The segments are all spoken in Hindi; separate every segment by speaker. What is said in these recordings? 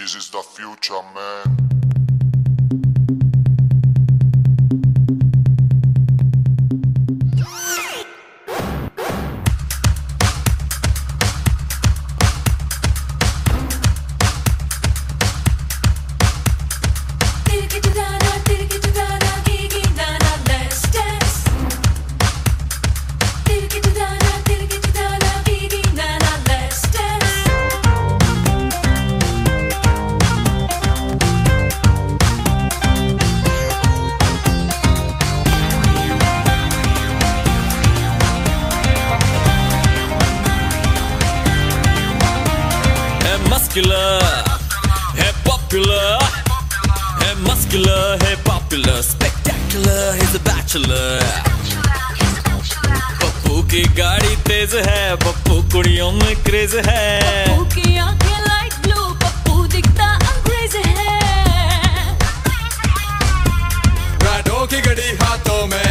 Speaker 1: This is the future, man.
Speaker 2: Muscular, hey popular, hey muscular, hey popular, spectacular, he's a bachelor. Pappu की गाड़ी तेज है पप्पू कुड़ियों में क्रेज है
Speaker 3: पप्पू की आँखें लाइट ब्लू पप्पू दिखता अंग्रेज़ है
Speaker 4: प्राडो की घड़ी हाथों में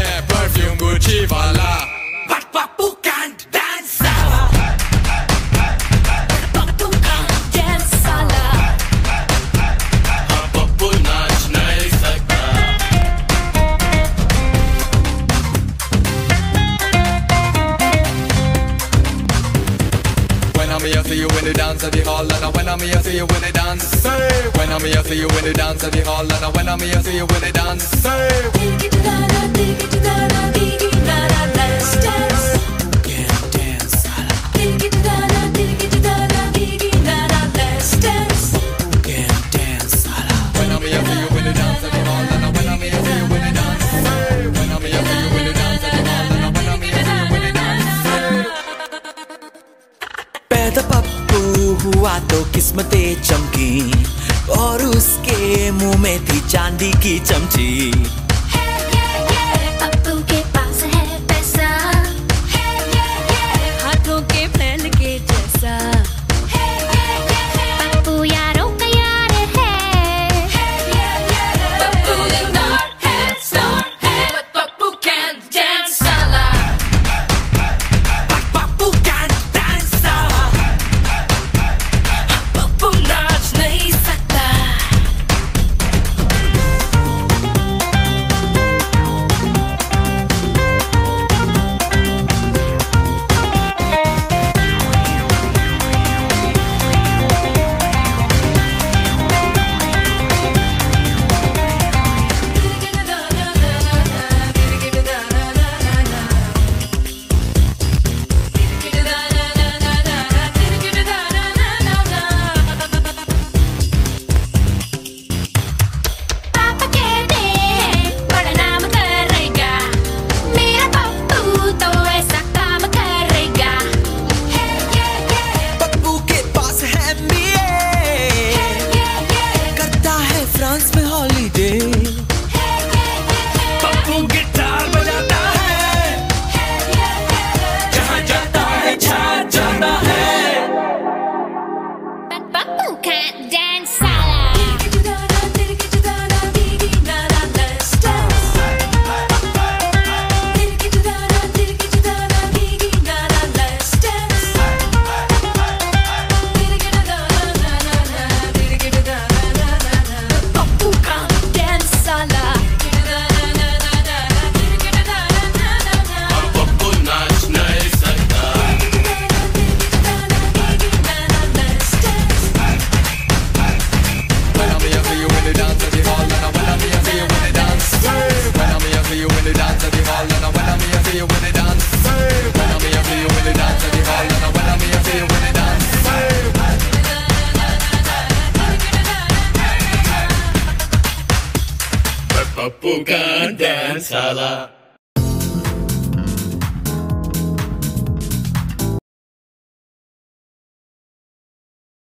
Speaker 4: I'm here, see you when they dance. Say, when I'm here, see you when they dance at the hall, and when I'm here, see you when they dance. Say.
Speaker 2: पैदा हुआ तो किस्मतें चमकी और उसके मुँह में थी चांदी की चमची। dance hala.